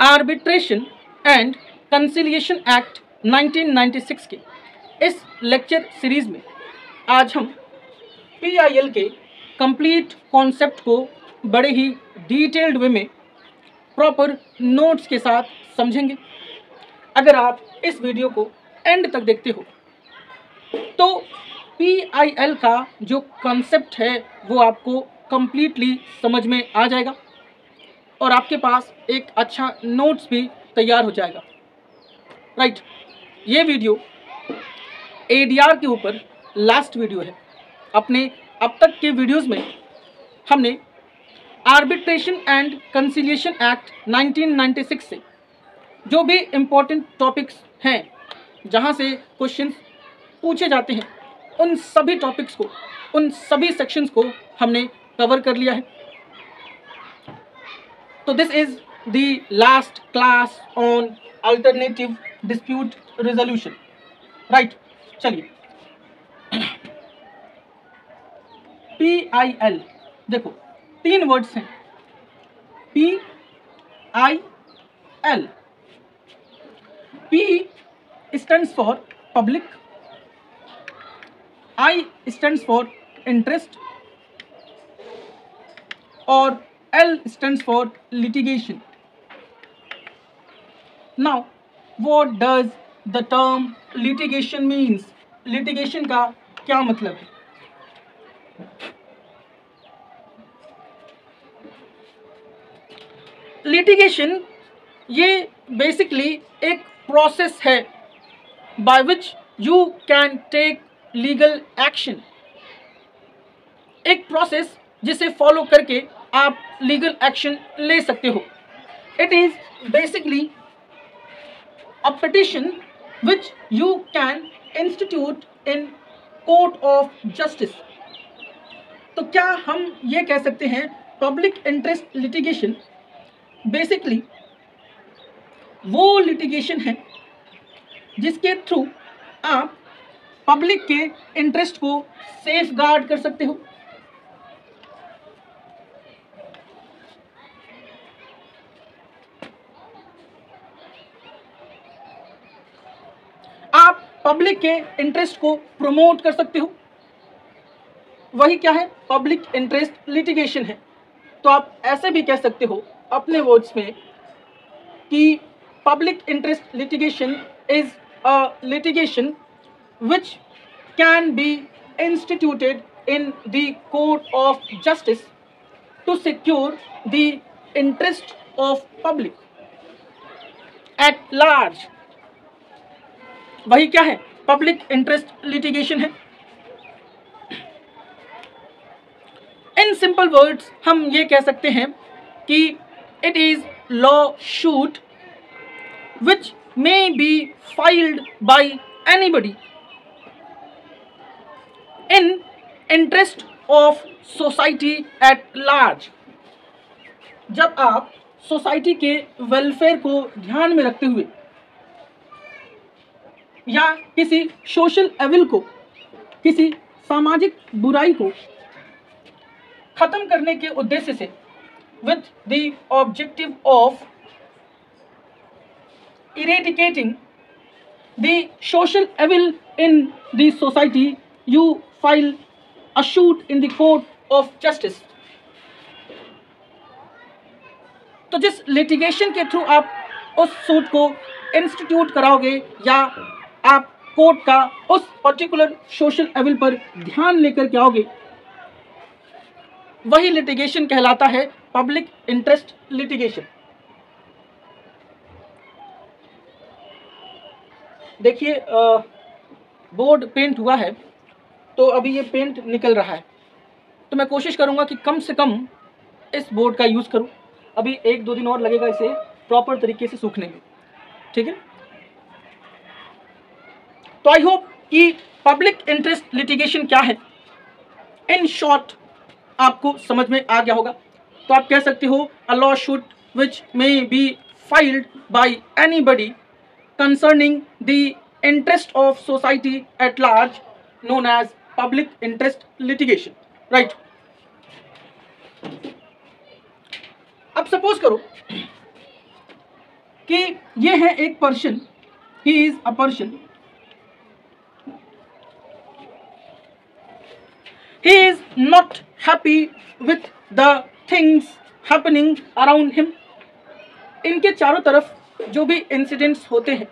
Arbitration and conciliation act 1996 के इस lecture series में आज हम पीआईएल के कंप्लीट कॉन्सेप्ट को बड़े ही डिटेल्ड वे में प्रॉपर नोट्स के साथ समझेंगे। अगर आप इस वीडियो को एंड तक देखते हो तो पीआईएल का जो कॉन्सेप्ट है, वो आपको कंप्लीटली समझ में आ जाएगा। और आपके पास एक अच्छा नोट्स भी तैयार हो जाएगा। राइट ये वीडियो एडीआर के ऊपर लास्ट वीडियो है। अपने अब तक के वीडियोस में हमने आर्बिट्रेशन एंड कंसिलिएशन एक्ट 1996 से जो भी इम्पोर्टेंट टॉपिक्स हैं, जहाँ से क्वेश्चंस पूछे जाते हैं, उन सभी टॉपिक्स को, उन सभी सेक्शंस को हमने कवर कर लिया है। तो this is the last class on alternative dispute resolution right चलिए। पी आई एल देखो, तीन वर्ड्स हैं। P I L P stands for public I stands for interest और L stands for litigation now what does the term litigation means litigation का क्या मतलब है? Litigation ये बेसिकली एक प्रोसेस है by which you can take legal action एक process जिसे फॉलो करके आप लीगल एक्शन ले सकते हो. It is basically a petition which you can institute in court of justice तो क्या हम ये कह सकते हैं पब्लिक इंटरेस्ट लिटिगेशन बेसिकली वो लिटिगेशन है जिसके थ्रू आप पब्लिक के इंटरेस्ट को सेफ़ गार्ड कर सकते हो आप पब्लिक के इंटरेस्ट को प्रमोट कर सकते हो। वही क्या है? पब्लिक इंटरेस्ट लिटिगेशन है। तो आप ऐसे भी कह सकते हो अपने वर्ड्स में कि public interest litigation is a litigation which can be instituted in the court of justice to secure the interest of public at large वही क्या है? पब्लिक इंटरेस्ट लिटिगेशन है। इन सिंपल वर्ड्स हम ये कह सकते हैं कि it is lawsuit which may be filed by anybody in interest of society at large जब आप सोसाइटी के वेलफेयर को ध्यान में रखते हुए या किसी सोशल एविल को, किसी सामाजिक बुराई को खत्म करने के उद्देश्य से with the objective of eradicating the social evil in the society you file a suit in the court of justice तो जिस लिटिगेशन के थ्रू आप उस सूट को इंस्टीट्यूट कराओगे या कोर्ट का उस पर्टिकुलर सोशल एविल पर ध्यान लेकर के आओगे वही लिटिगेशन कहलाता है पब्लिक इंटरेस्ट लिटिगेशन देखिए बोर्ड पेंट हुआ है तो अभी ये पेंट निकल रहा है। तो मैं कोशिश करूँगा कि कम से कम इस बोर्ड का यूज़ करूँ। अभी एक दो दिन और लगेगा इसे प्रॉपर तरीके से सूखने में। ठीक है? तो आई होप कि पब्लिक इंटरेस्ट लिटिगेशन क्या है? इन शॉर्ट आपको समझ में आ गया होगा। तो आप कह सकते हो a lawsuit which may be filed by anybody concerning the interest of society at large known as public interest litigation right अब सपोज़ करो कि ये है एक person he is a person he is not happy with the things happening around him. इनके चारों तरफ़ जो भी इंसिडेंट्स होते हैं,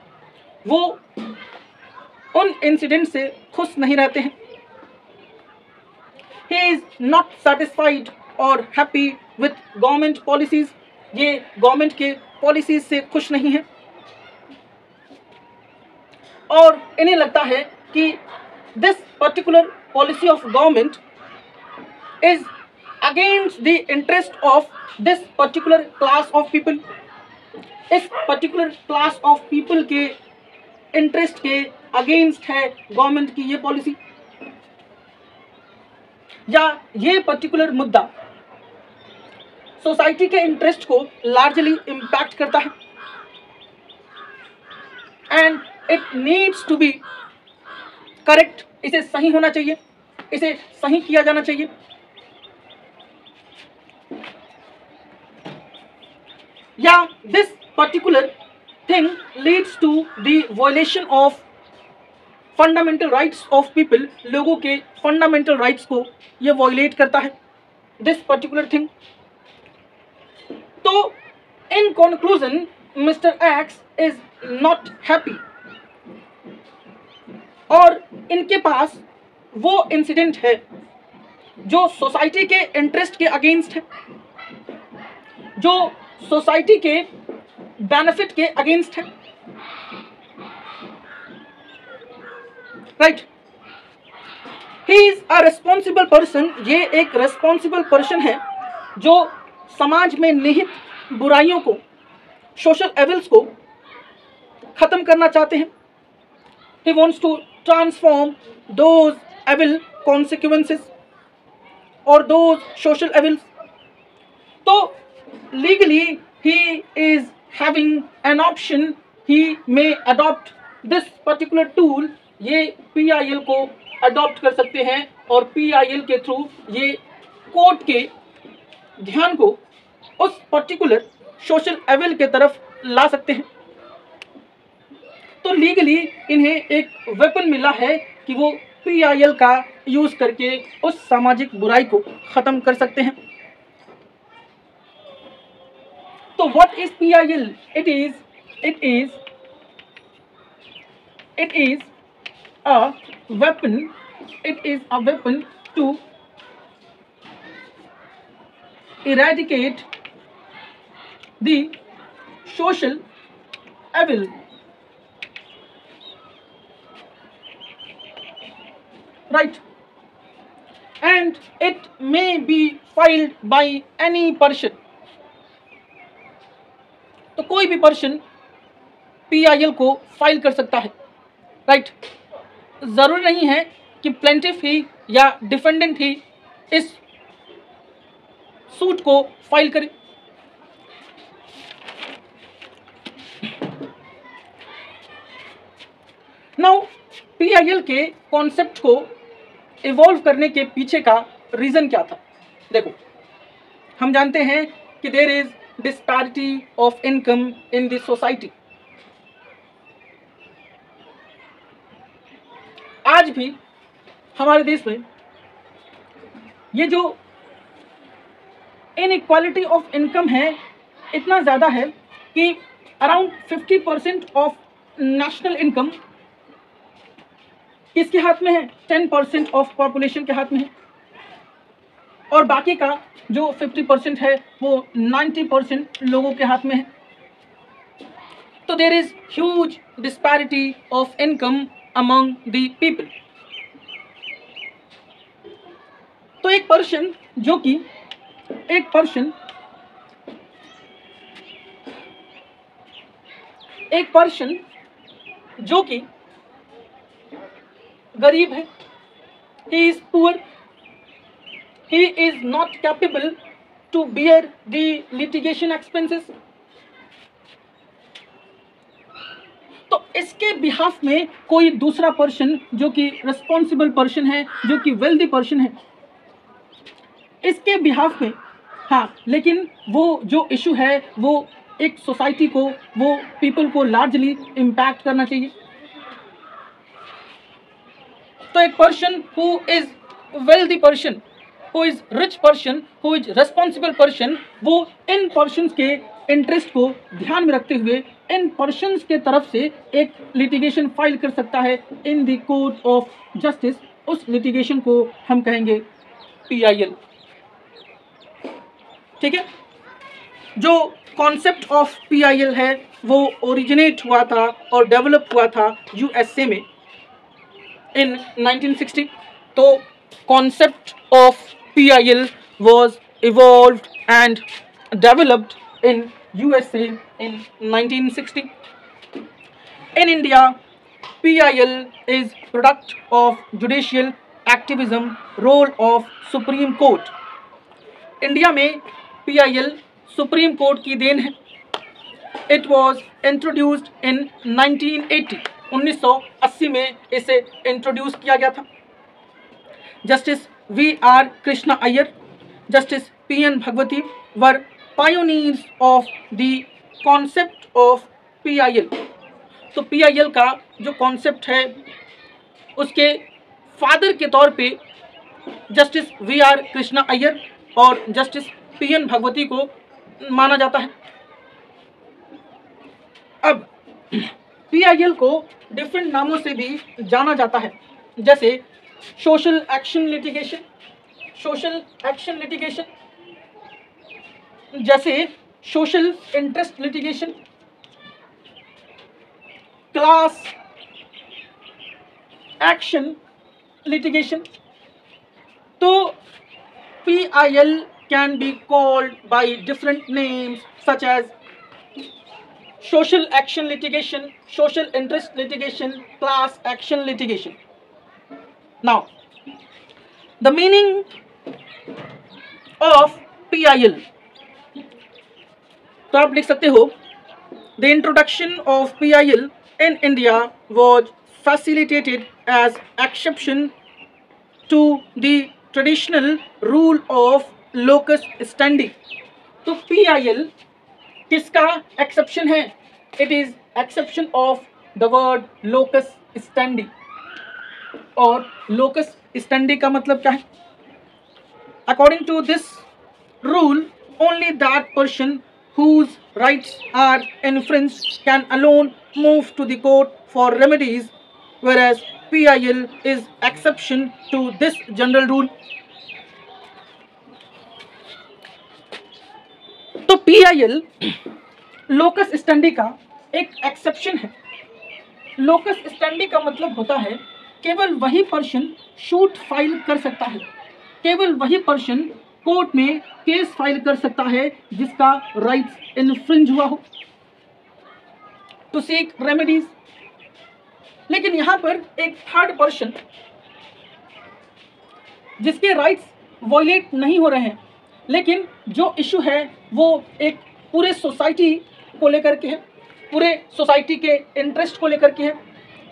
वो उन इंसिडेंट से खुश नहीं रहते हैं। ही इज़ नॉट सेटिस्फाइड और हैप्पी विथ गवर्नमेंट पॉलिसीज़ ये गवर्नमेंट के पॉलिसीज़ से खुश नहीं है। और इन्हें लगता है कि this particular policy of government is against the interest of this particular class of people. इस पर्टिकुलर क्लास ऑफ़ पीपल के इंटरेस्ट के अगेंस्ट है गवर्नमेंट की ये पॉलिसी या ये पर्टिकुलर मुद्दा सोसाइटी के इंटरेस्ट को लार्जली इम्पैक्ट करता है. And it needs to be correct इसे सही होना चाहिए। इसे सही किया जाना चाहिए। या this particular thing leads to the of fundamental rights of people लोगों के फंडामेंटल राइट्स को यह वॉयलेट करता है। दिस पर्टिकुलर थिंग तो in conclusion Mr X is not happy और इनके पास वो इंसिडेंट है जो सोसाइटी के इंटरेस्ट के अगेंस्ट है, जो सोसाइटी के बेनिफिट के अगेंस्ट है। Right he is a responsible person ये एक रेस्पॉन्सिबल पर्सन है जो समाज में निहित बुराइयों को सोशल एविल्स को खत्म करना चाहते हैं। He wants to transform those evil consequences or those social evils. So legally he is having an option he may adopt this particular tool ये PIL को अडॉप्ट कर सकते हैं और PIL के थ्रू ये कोर्ट के ध्यान को उस पर्टिकुलर सोशल एविल के तरफ़ ला सकते हैं तो लीगली इन्हें एक वेपन मिला है कि वो पीआईएल का यूज़ करके उस सामाजिक बुराई को खत्म कर सकते हैं। तो what is PIL it is it is it is a weapon it is a weapon to eradicate the social right. And it may be filed by any person. तो कोई भी पर्सन पीआईएल को फ़ाइल कर सकता है right ज़रूरी नहीं है कि प्लेंटिफ ही या डिफेंडेंट ही इस सूट को फ़ाइल करे। नाउ पीआईएल के कॉन्सेप्ट को इवॉल्व करने के पीछे का रीज़न क्या था? देखो, हम जानते हैं कि there is disparity of income in this society आज भी हमारे देश में ये जो इनक्वालिटी ऑफ़ इनकम है, इतना ज़्यादा है कि around 50 percent of national income किसके हाथ में है? टेन परसेंट ऑफ़ पॉपुलेशन के हाथ में है। और बाकी का जो फिफ्टी परसेंट है, वो नाइन्टी परसेंट लोगों के हाथ में है। तो there is huge disparity of income among the people तो एक पर्सन जो कि, एक पर्सन एक पर्सन जो कि गरीब है। He is poor he is not capable to bear the litigation expenses तो इसके बिहाफ में कोई दूसरा पर्सन जो कि रिस्पॉन्सिबल पर्सन है, जो कि वेल्दी पर्सन है, इसके बिहाफ में हाँ लेकिन वो जो इशू है, वो एक सोसाइटी को, वो पीपल को लार्जली इम्पैक्ट करना चाहिए। तो एक person who is wealthy person who is rich person who is responsible person वो इन पर्सन के इंटरेस्ट को ध्यान में रखते हुए इन पर्सन के तरफ़ से एक लिटिगेशन फ़ाइल कर सकता है in the court of justice उस लिटिगेशन को हम कहेंगे पीआईएल ठीक है? जो कॉन्सेप्ट ऑफ़ पीआईएल है, वो ओरिजिनेट हुआ था और डेवलप हुआ था यूएसए में। इन 1960 तो concept of PIL was evolved and developed in USA in 1960. In India, PIL is product of judicial activism role of Supreme Court. India में PIL सुप्रीम कोर्ट की देन है इट वॉज़ इंट्रोड्यूस्ड इन 1980 1980 में इसे introduce किया गया था justice V. R. Krishna Iyer, Justice P. N. Bhagwati were pioneers of the concept of PIL. तो PIL का जो कॉन्सेप्ट है उसके फादर के तौर पे justice V R Krishna Iyer और जस्टिस पी एन भगवती को माना जाता है अब पीआईएल को डिफरेंट नामों से भी जाना जाता है। जैसे social action litigation social action litigation जैसे social interest litigation class action litigation तो P I L can be called by different names such as social action litigation social interest litigation class action litigation now the meaning of P I L तो आप लिख सकते हो the introduction of P I L in India was facilitated as exception to the traditional rule of locus standing तो L किसका exception है? It is exception of the word locus standi और locus standi का मतलब क्या है? According to this rule only that person whose right are inference can alone move to the court for remedies where as P I L is exception to this general rule तो PIL locus standi का एक exception है। Locus standi का मतलब होता है, केवल वही पर्सन शूट फ़ाइल कर सकता है। केवल वही पर्सन कोर्ट में केस फ़ाइल कर सकता है, जिसका राइट्स इन्फ्रिंज हुआ हो। टू सीक रेमेडीज लेकिन यहाँ पर एक थर्ड पर्सन जिसके राइट्स वॉयलेट नहीं हो रहे हैं। लेकिन जो इशू है, वो एक पूरे सोसाइटी को लेकर के है, पूरे सोसाइटी के इंटरेस्ट को लेकर के है,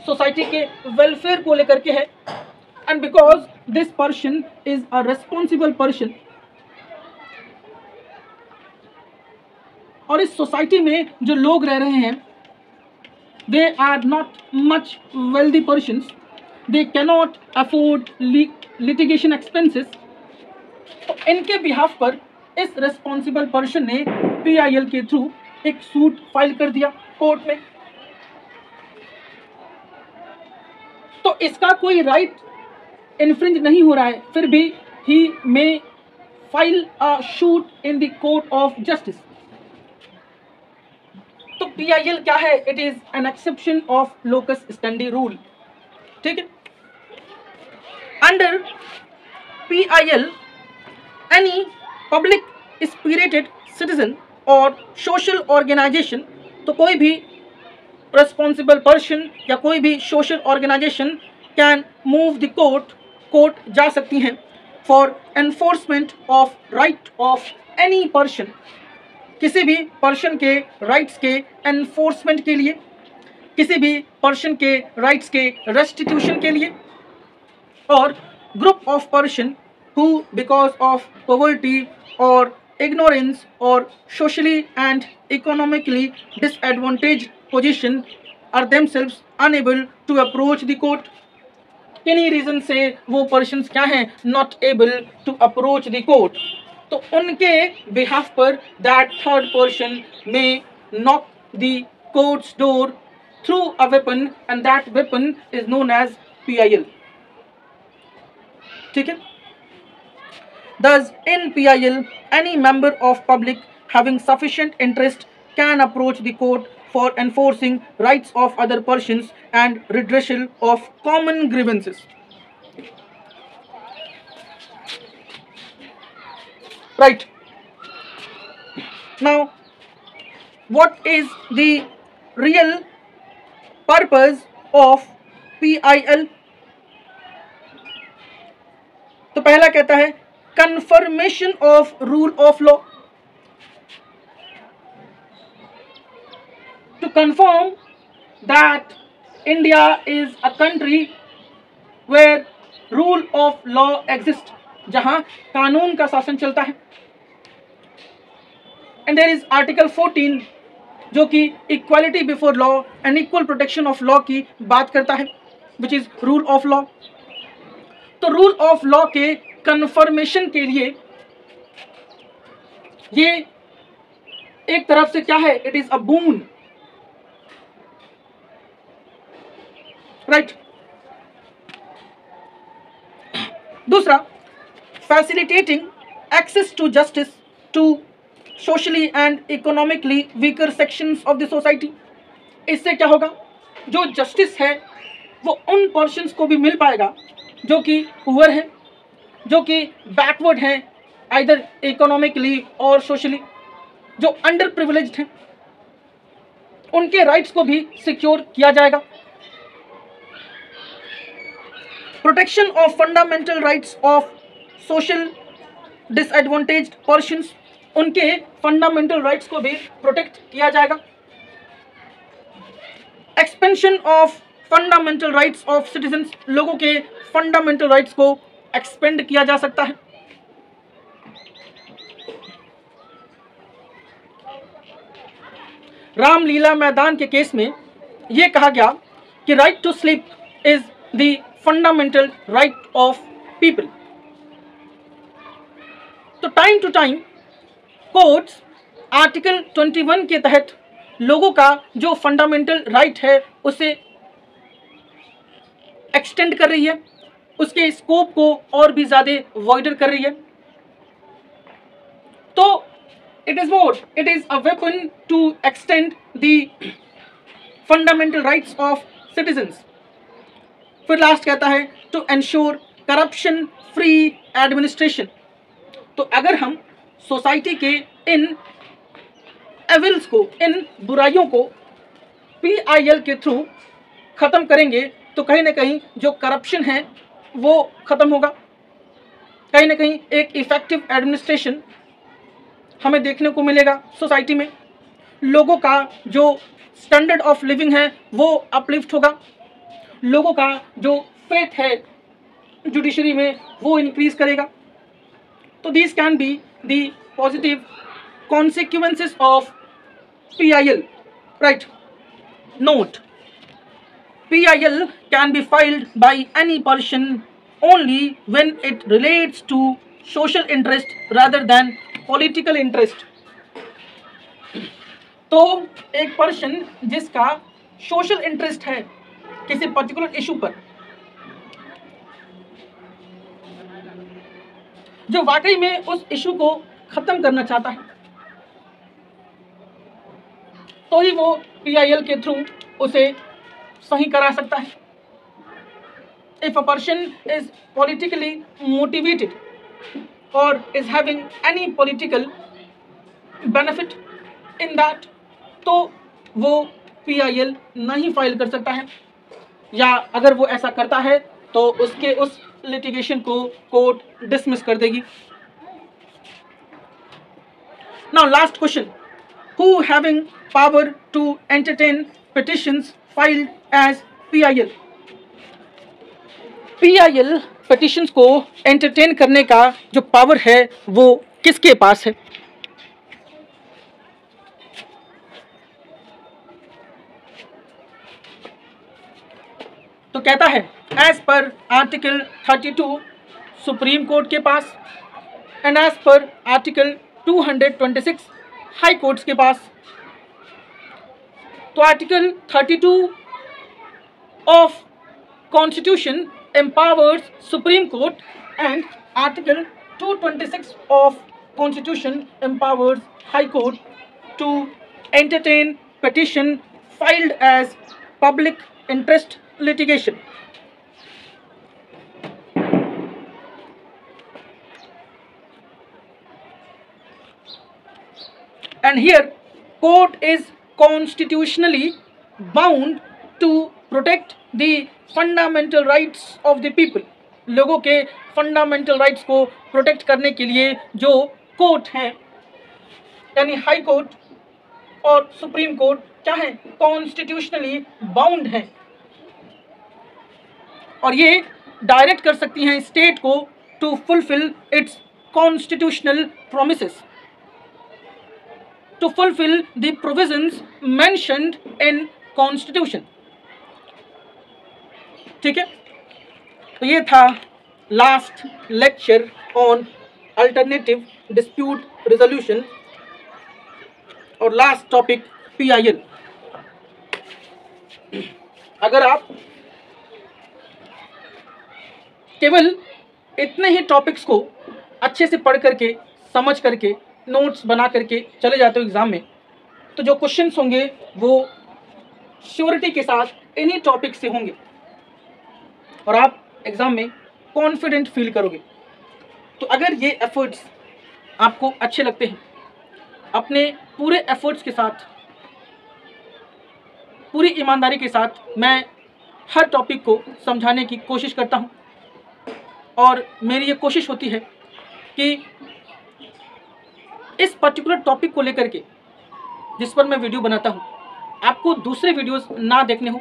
सोसाइटी के वेलफेयर को लेकर के है। And because this person is a responsible person और इस सोसाइटी में जो लोग रह रहे हैं they are not much wealthy person they cannot afford litigation expenses तो इनके बिहाफ पर इस रेस्पॉन्सिबल पर्सन ने पीआईएल के थ्रू एक सूट फ़ाइल कर दिया कोर्ट में। तो इसका कोई राइट इन्फ्रिंज नहीं हो रहा है, फिर भी he may file a suit in the court of justice तो पीआईएल क्या है? It is an exception of locus standi rule ठीक है? Under PIL any public spirited citizen और सोशल ऑर्गेनाइजेशन तो कोई भी responsible person या कोई भी social organisation can move the court court जा सकती हैं for enforcement of right of any person किसी भी पर्सन के राइट्स के एनफोर्समेंट के लिए, किसी भी पर्सन के राइट्स के रेस्टिट्यूशन के लिए, और group of person who because of poverty और ignorance or socially and economically disadvantaged position, are themselves unable to approach the court. किन्हीं रीजन से वो पर्सन क्या हैं? Not able to approach the court तो उनके बिहाफ पर that third person may knock the court's door through a weapon and that weapon is known as PIL ठीक है? Thus, in PIL, any member of public having sufficient interest can approach the court for enforcing rights of other persons and redressal of common grievances. Right. Now, what is the real purpose of PIL? तो पहला कहता है confirmation of rule of law. To confirm that India is a country where rule of law exists, जहाँ कानून का शासन चलता है। एंड देर इज़ आर्टिकल 14 जो कि equality before law and equal protection of law की बात करता है which is rule of law तो रूल ऑफ़ लॉ के कन्फर्मेशन के लिए, ये एक तरफ़ से क्या है? It is a boon right दूसरा facilitating access to justice to socially and economically weaker sections of the society इससे क्या होगा? जो जस्टिस है, वो उन पर्सन को भी मिल पाएगा जो कि पुअर है। जो कि बैकवर्ड हैं आइदर इकोनॉमिकली और सोशली जो अंडर प्रिविलेज हैं, उनके राइट्स को भी सिक्योर किया जाएगा। Protection of fundamental rights of social disadvantage person उनके फंडामेंटल राइट्स को भी प्रोटेक्ट किया जाएगा। Expansion of fundamental rights of citizen लोगों के फंडामेंटल राइट्स को एक्सपेंड किया जा सकता है। रामलीला मैदान के केस में यह कहा गया कि right to sleep is the fundamental right of people तो time to time courts article 21 के तहत लोगों का जो फंडामेंटल राइट है, उसे एक्सटेंड कर रही है। उसके स्कोप को और भी ज़्यादा वॉइडर कर रही है। तो it is what it is a weapon to extend the fundamental rights of citizens फिर लास्ट कहता है to ensure corruption free administration तो अगर हम सोसाइटी के इन एविल्स को, इन बुराइयों को पीआईएल के थ्रू ख़त्म करेंगे तो कहीं ना कहीं जो करप्शन है वो ख़त्म होगा। कहीं ना कहीं एक इफ़ेक्टिव एडमिनिस्ट्रेशन हमें देखने को मिलेगा सोसाइटी में। लोगों का जो स्टैंडर्ड ऑफ़ लिविंग है, वो अपलिफ्ट होगा। लोगों का जो फेथ है जुडिशरी में, वो इंक्रीज करेगा। तो this can be the positive consequences of P I L right note PIL can be filed by any person only when it relates to social interest rather than political interest. तो एक person जिसका social interest है किसी particular issue पर जो वाकई में उस इशू को खत्म करना चाहता है तो ही वो पीआईएल के थ्रू उसे सही करा सकता है। If a person is politically motivated और is having any political benefit in that तो वो पी आई एल नहीं फ़ाइल कर सकता है। या अगर वो ऐसा करता है तो उसके उस लिटिगेशन को कोर्ट डिसमिस कर देगी। Now last question who having power to entertain petitions filed as PIL PIL petitions को एंटरटेन करने का जो पावर है, वो किसके पास है? तो कहता है एज पर आर्टिकल 32 सुप्रीम कोर्ट के पास and as per article 226 high courts के पास। तो article 32 of Constitution empowers Supreme Court and Article 226 of Constitution empowers High Court to entertain petition filed as public interest litigation. And here court is constitutionally bound to protect the fundamental rights of the people लोगों के fundamental rights को protect करने के लिए जो court हैं, यानी high court और सुप्रीम कोर्ट क्या है कॉन्स्टिट्यूशनली बाउंड हैं, और ये डायरेक्ट कर सकती हैं स्टेट को to fulfil its constitutional promise to fulfil the provisions mentioned in constitution ठीक है? तो ये था last lecture on alternative dispute resolution और लास्ट टॉपिक पीआईएल अगर आप केवल इतने ही टॉपिक्स को अच्छे से पढ़ करके, समझ करके नोट्स बना करके चले जाते हो एग्ज़ाम में तो जो क्वेश्चंस होंगे वो श्योरिटी के साथ इन्हीं टॉपिक से होंगे। और आप एग्ज़ाम में कॉन्फिडेंट फील करोगे। तो अगर ये एफर्ट्स आपको अच्छे लगते हैं, अपने पूरे एफर्ट्स के साथ, पूरी ईमानदारी के साथ मैं हर टॉपिक को समझाने की कोशिश करता हूँ। और मेरी ये कोशिश होती है कि इस पर्टिकुलर टॉपिक को लेकर के, जिस पर मैं वीडियो बनाता हूँ, आपको दूसरे वीडियोस ना देखने हो,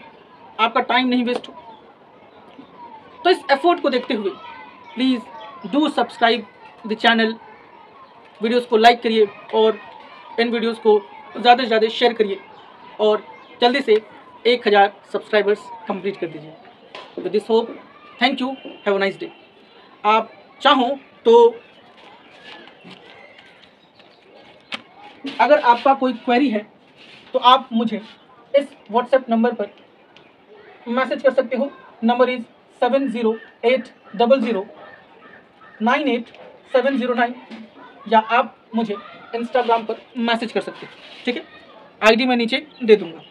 आपका टाइम नहीं वेस्ट हो। तो इस एफर्ट को देखते हुए please do subscribe the channel videos को लाइक करिए और इन वीडियोस को ज़्यादा से ज़्यादा शेयर करिए और जल्दी से एक हज़ार सब्सक्राइबर्स कंप्लीट कर दीजिए। With this hope thank you have a nice day आप चाहो तो अगर आपका कोई क्वेरी है तो आप मुझे इस व्हाट्सएप नंबर पर मैसेज कर सकते हो। Number is seven zero eight double zero nine eight seven zero nine या आप मुझे इंस्टाग्राम पर मैसेज कर सकते हैं, ठीक है? आईडी मैं नीचे दे दूँगा।